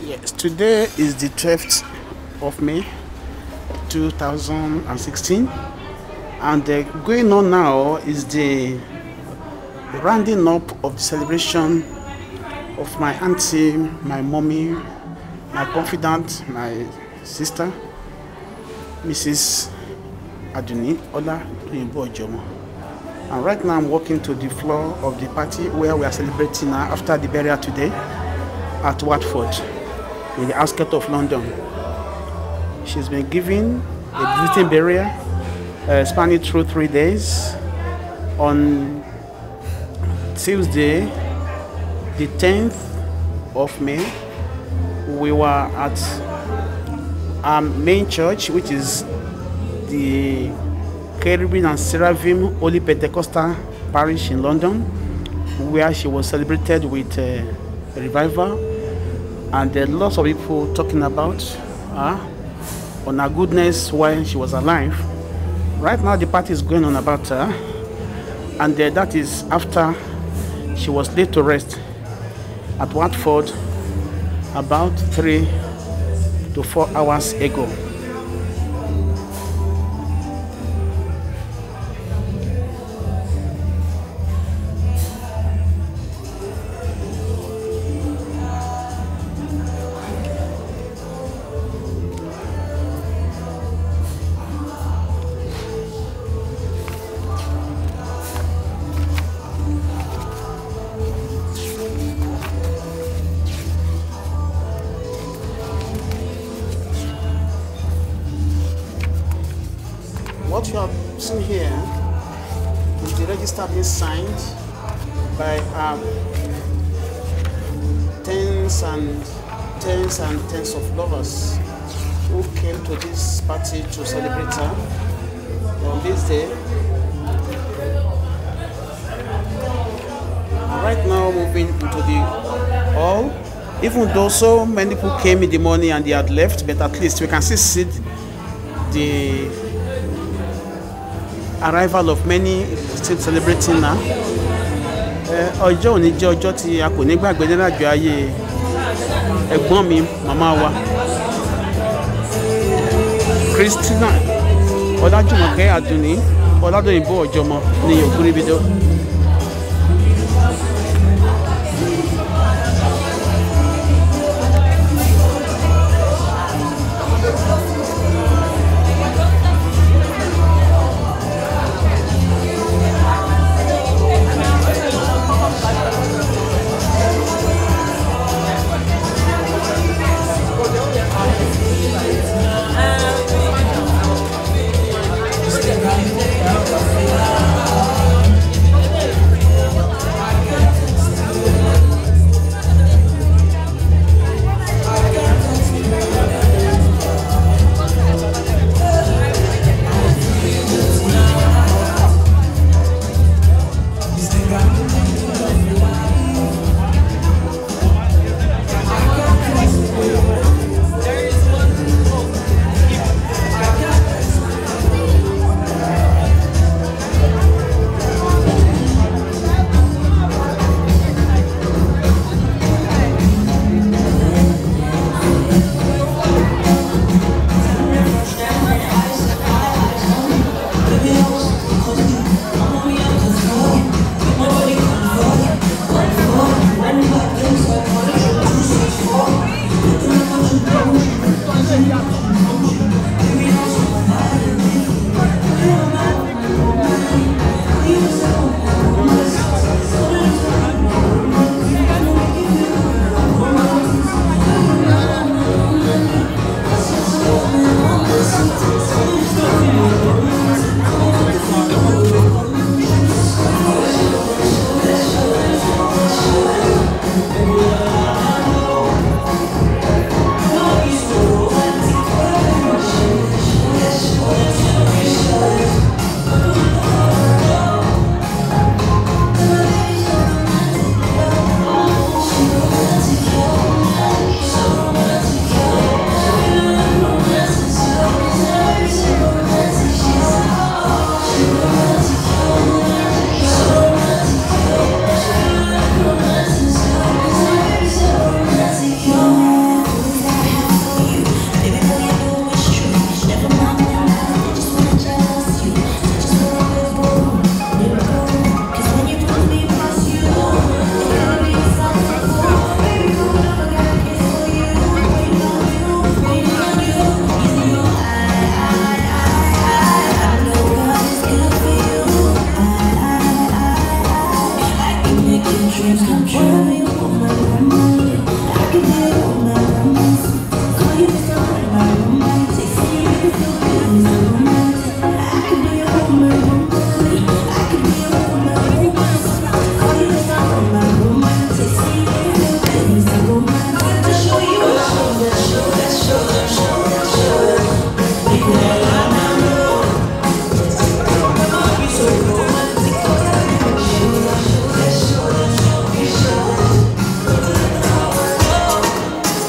Yes, today is the 12th of May 2016, and uh, going on now is the rounding up of the celebration of my auntie, my mommy, my confidant, my sister, Mrs. Aduni Ola Oyinbo Ojomo. And right now I'm walking to the floor of the party where we are celebrating now after the burial today at Watford in the outskirts of London. She's been given a visiting barrier uh, spanning through three days. On Tuesday, the 10th of May, we were at our main church, which is the Cherubim and Seraphim Holy Pentecostal Parish in London, where she was celebrated with uh, revival and there are lots of people talking about her on her goodness while she was alive. Right now, the party is going on about her, and that is after she was laid to rest at Watford about three to four hours ago. Being signed by um, tens and tens and tens of lovers who came to this party to celebrate her on this day. Right now, moving into the hall, even though so many people came in the morning and they had left, but at least we can still see the arrival of many celebrating now. Ẹ, ọjọ́ òní jẹ́ ọjọ́ tí a kò ní gbàgbé nínú àjọ ayé ẹ̀gbọ́n mi màmá wa Christina Ọlájùmọ̀kẹ́ Àdùnní Ọládòyìnbó Ọ̀jọ̀mọ ní Ògúnríbidó.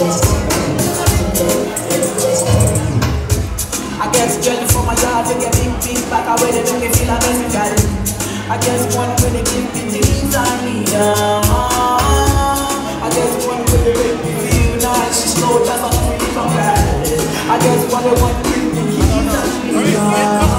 I guess journey from my yard to get big, big back away they make me feel identical. I guess one way they give me things I need. Uh, I guess one way they make me feel nice. She slow down on me from bad. I guess one way one give me keys I need. Uh,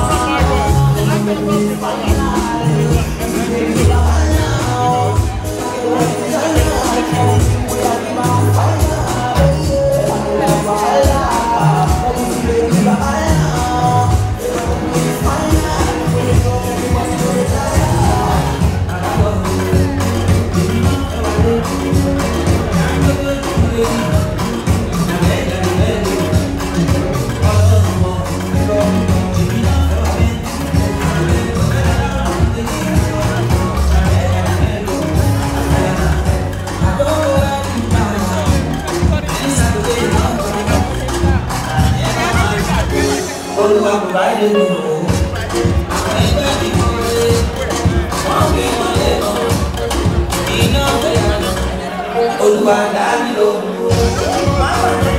olùwàdà lòun o.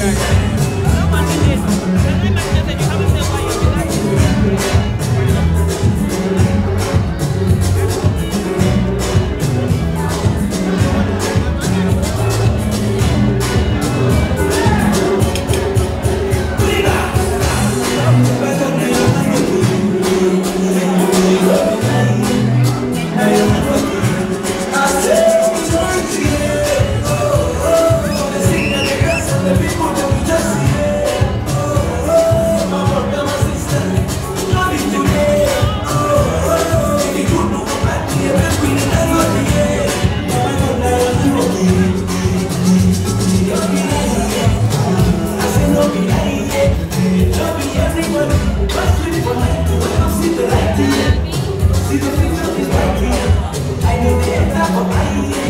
Thank you. I the future is did it, I need the I I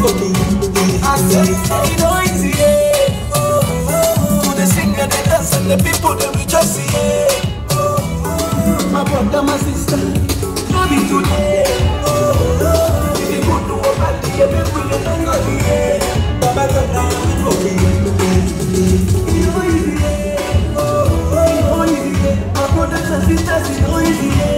for me. I say, you know it's yeah. Oh, oh, oh. They sing they dance and the people they rejoice yeah. Oh, oh. My brother, my sister, no be today. Oh, oh. oh. you go to a party, you be with your Oh, oh, oh. air. Baba, you're down. You Oh, oh, oh. Oh, oh, oh, Oh, oh, oh. and sisters, you know it's yeah.